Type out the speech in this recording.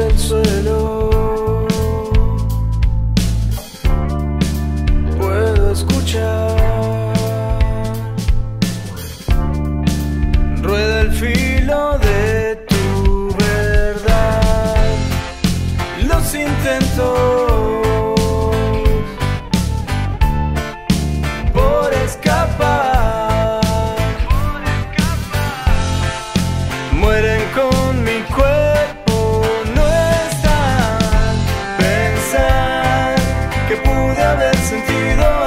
el suelo. Puedo escuchar. Rueda el filo de tu verdad. Los intentos. sentido